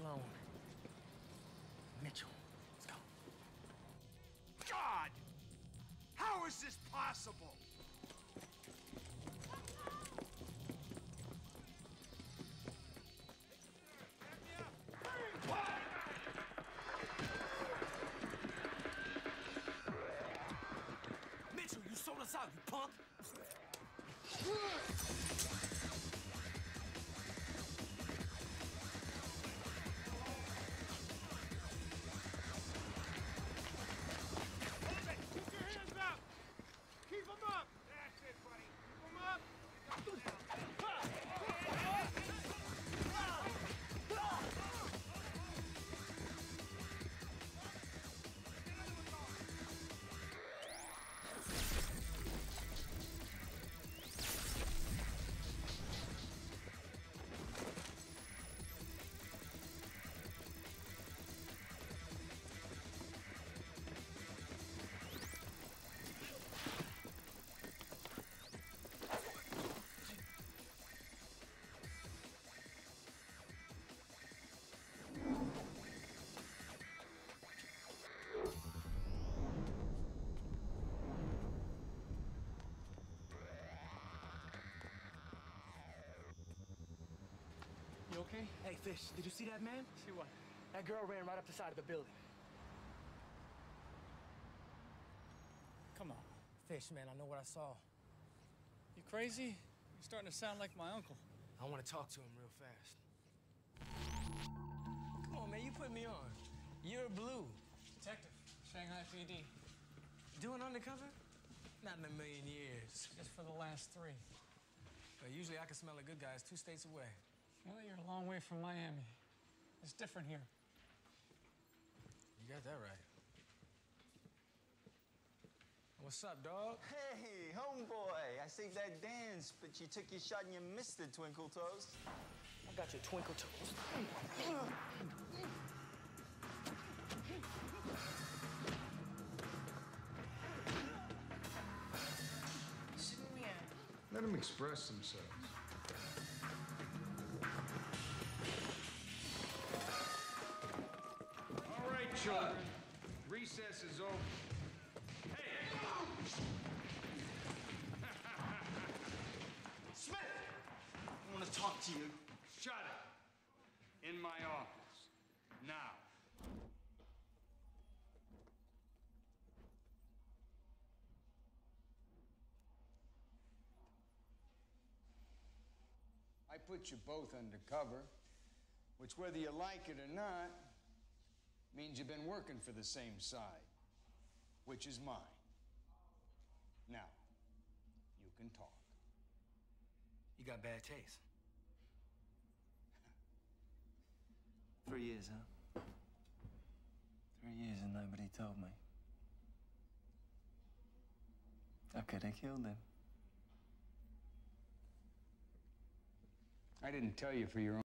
blown. Mitchell, let's go. God! How is this possible? Mitchell, you sold us out, you punk! Okay? Hey, Fish, did you see that man? See what? That girl ran right up the side of the building. Come on. Fish, man, I know what I saw. You crazy? You're starting to sound like my uncle. I want to talk to him real fast. Come on, man, you put me on. You're blue. Detective, Shanghai PD. Doing undercover? Not in a million years. Just for the last three. But usually I can smell a good guys two states away. Well, you're a long way from Miami. It's different here. You got that right. What's up, dog? Hey, homeboy, I saved that dance, but you took your shot and you missed it, Twinkle Toes. I got your twinkle toes. Let them express themselves. Children. Recess is over. Hey! Smith! I want to talk to you. Shut it. In my office. Now. I put you both undercover, which, whether you like it or not, means you've been working for the same side, which is mine. Now, you can talk. You got bad taste. Three years, huh? Three years and nobody told me. I could have killed him. I didn't tell you for your own.